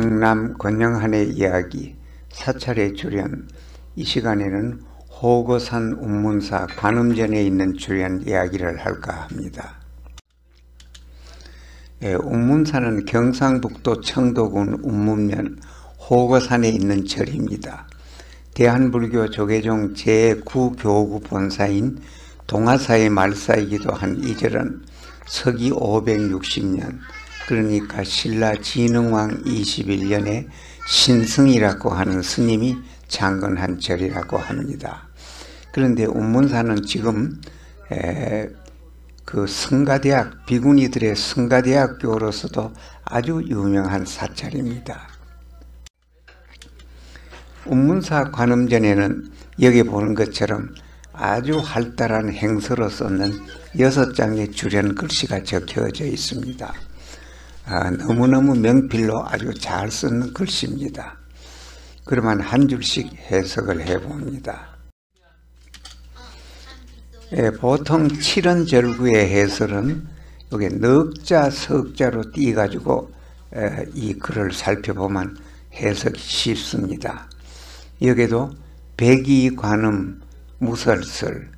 성남 권영한의 이야기 사찰의 주련 이 시간에는 호거산 운문사 관음전에 있는 주련 이야기를 할까 합니다. 예, 운문사는 경상북도 청도군 운문면 호거산에 있는 절입니다. 대한불교 조계종 제9교구 본사인 동아사의 말사이기도 한 이 절은 서기 560년 그러니까 신라 진흥왕 21년에 신승이라고 하는 스님이 창건한 절이라고 합니다. 그런데 운문사는 지금 그 성가대학 비구니들의 성가대학교로서도 아주 유명한 사찰입니다. 운문사 관음전에는 여기 보는 것처럼 아주 활달한 행서로 썼는 여섯 장의 주련 글씨가 적혀져 있습니다. 아, 너무너무 명필로 아주 잘 쓰는 글씨입니다. 그러면 한 줄씩 해석을 해봅니다. 예, 보통 칠언절구의 해설은 여기 넉자, 석자로 띄가지고 에, 이 글을 살펴보면 해석이 쉽습니다. 여기도 백이관음, 무설설,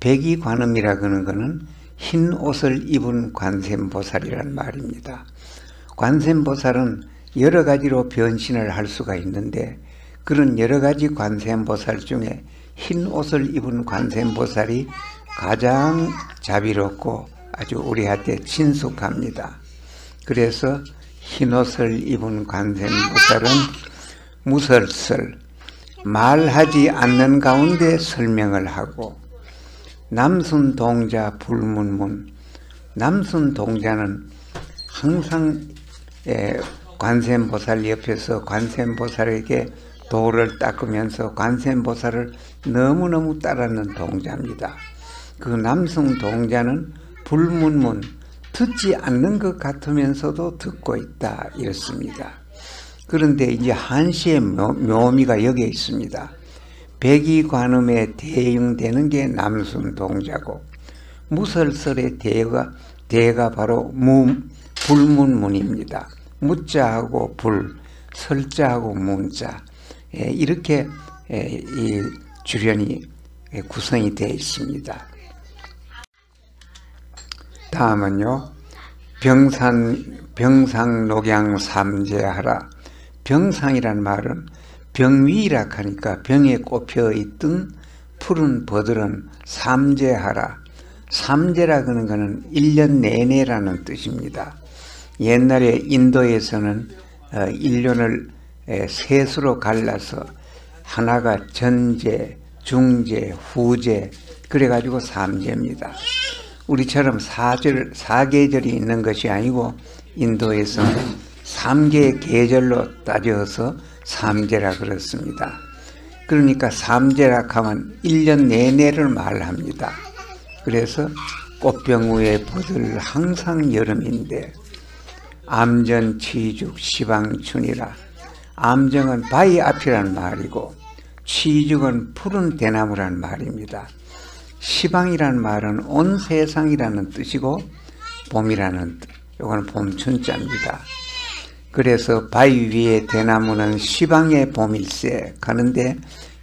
백이관음이라 그는 것은 흰 옷을 입은 관세음보살이란 말입니다. 관세음보살은 여러 가지로 변신을 할 수가 있는데 그런 여러 가지 관세음보살 중에 흰 옷을 입은 관세음보살이 가장 자비롭고 아주 우리한테 친숙합니다. 그래서 흰 옷을 입은 관세음보살은 무설설 말하지 않는 가운데 설명을 하고 남순 동자 불문문 남순 동자는 항상 관세음보살 옆에서 관세음보살에게 도를 닦으면서 관세음보살을 너무너무 따르는 동자입니다. 그 남성 동자는 불문문 듣지 않는 것 같으면서도 듣고 있다 이렇습니다. 그런데 이제 한시의 묘 미가 여기에 있습니다. 백이관음에 대응되는 게 남순 동자고 무설설의 대가 대가 바로 무 불문문입니다. 무자하고 불, 설자하고 문자 예, 이렇게 예, 이 주련이 구성이 되어 있습니다. 다음은요. 병산 병상 녹양 삼재하라. 병상이란 말은 병위라 하니까 병에 꼽혀 있던 푸른 버들은 삼재하라. 삼재라 그는 것은 1년 내내라는 뜻입니다. 옛날에 인도에서는 1년을 어, 셋으로 갈라서 하나가 전제, 중제, 후제 그래가지고 삼재입니다. 우리처럼 사절, 사계절이 있는 것이 아니고 인도에서는 삼계 계절로 따져서 삼재라 그렇습니다. 그러니까 삼재라 하면 1년 내내를 말합니다. 그래서 꽃병 위에 보들 항상 여름인데 암전 취죽 시방춘이라 암정은 바위 앞이란 말이고 취죽은 푸른 대나무란 말입니다. 시방이란 말은 온 세상이라는 뜻이고 봄이라는 뜻. 이거는 봄춘자입니다. 그래서 바위 위에 대나무는 시방의 봄일세 가는데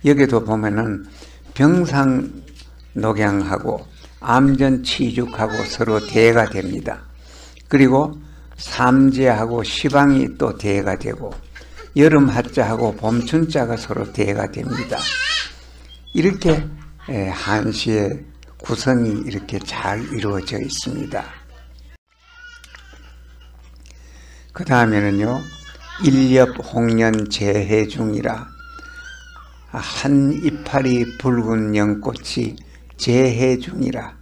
여기도 보면은 병상 녹양하고 암전 치죽하고 서로 대가 됩니다. 그리고 삼재하고 시방이 또 대가 되고 여름 하자하고 봄춘자가 서로 대가 됩니다. 이렇게 한시의 구성이 이렇게 잘 이루어져 있습니다. 그 다음에는요, 일엽 홍련 재해 중이라 한 이파리 붉은 연꽃이 재해 중이라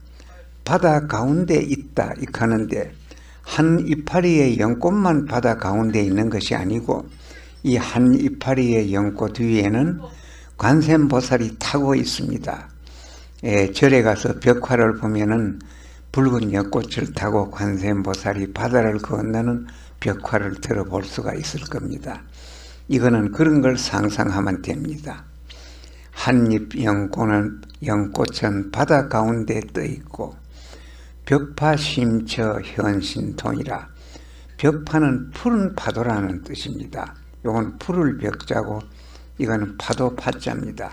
바다 가운데 있다 이카는데 한 이파리의 연꽃만 바다 가운데 있는 것이 아니고 이 한 이파리의 연꽃 위에는 관세음보살이 타고 있습니다. 예, 절에 가서 벽화를 보면은 붉은 연꽃을 타고 관세음보살이 바다를 건너는 벽화를 들어볼 수가 있을 겁니다. 이거는 그런 걸 상상하면 됩니다. 한입 연꽃은, 연꽃은 바다 가운데 떠 있고 벽파 심처 현신통이라 벽파는 푸른 파도라는 뜻입니다. 요건 푸를 벽자고 이거는 파도 파자입니다.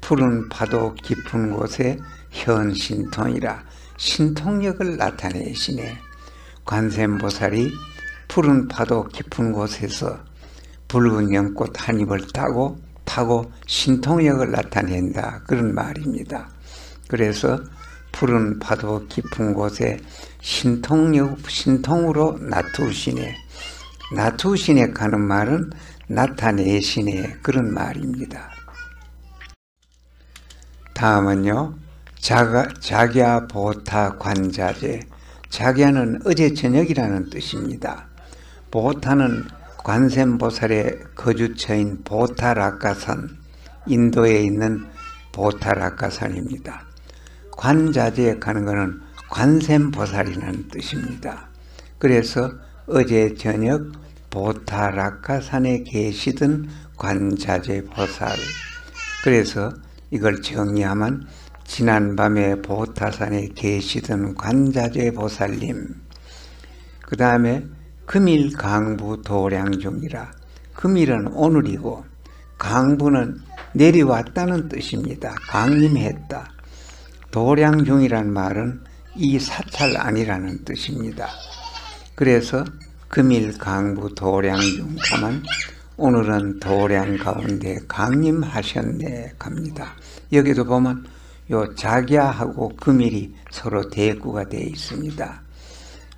푸른 파도 깊은 곳에 현 신통이라 신통력을 나타내시네. 관세음보살이 푸른 파도 깊은 곳에서 붉은 연꽃 한 입을 따고 타고 신통력을 나타낸다 그런 말입니다. 그래서 푸른 파도 깊은 곳에 신통력 신통으로 나투시네 나투시네 가는 말은 나타내시네 그런 말입니다. 다음은요 자가, 자기야 보타 관자재 자기야는 어제 저녁이라는 뜻입니다. 보타는 관세음보살의 거주처인 보타라카산 인도에 있는 보타라카산입니다. 관자재에 가는 것은 관세음보살이라는 뜻입니다. 그래서 어제 저녁 보타라카 산에 계시던 관자재 보살 그래서 이걸 정리하면 지난밤에 보타산에 계시던 관자재 보살님 그 다음에 금일 강부 도량 중이라 금일은 오늘이고 강부는 내려왔다는 뜻입니다. 강림했다. 도량중이란 말은 이 사찰 아니라는 뜻입니다. 그래서 금일 강부 도량중 가면 오늘은 도량 가운데 강림하셨네 갑니다. 여기도 보면 요 자기야하고 금일이 서로 대구가 되어 있습니다.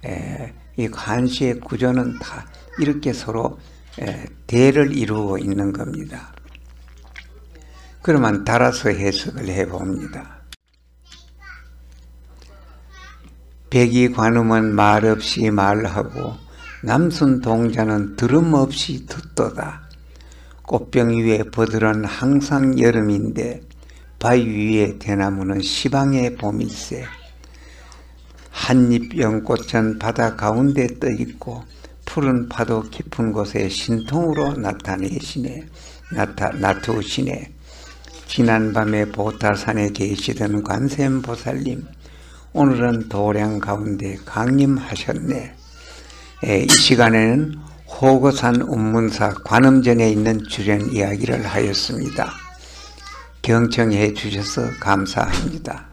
에, 이 관시의 구조는 다 이렇게 서로 대를 이루고 있는 겁니다. 그러면 달아서 해석을 해봅니다. 백이 관음은 말없이 말하고 남순 동자는 들음 없이 듣도다. 꽃병 위에 버들은 항상 여름인데 바위 위에 대나무는 시방의 봄일세. 한잎 연꽃은 바다 가운데 떠있고 푸른 파도 깊은 곳에 신통으로 나타내시네 나타, 나투시네 지난밤에 보타산에 계시던 관세음보살님 오늘은 도량 가운데 강림하셨네 에, 이 시간에는 호거산 운문사 관음전에 있는 주련 이야기를 하였습니다. 경청해 주셔서 감사합니다.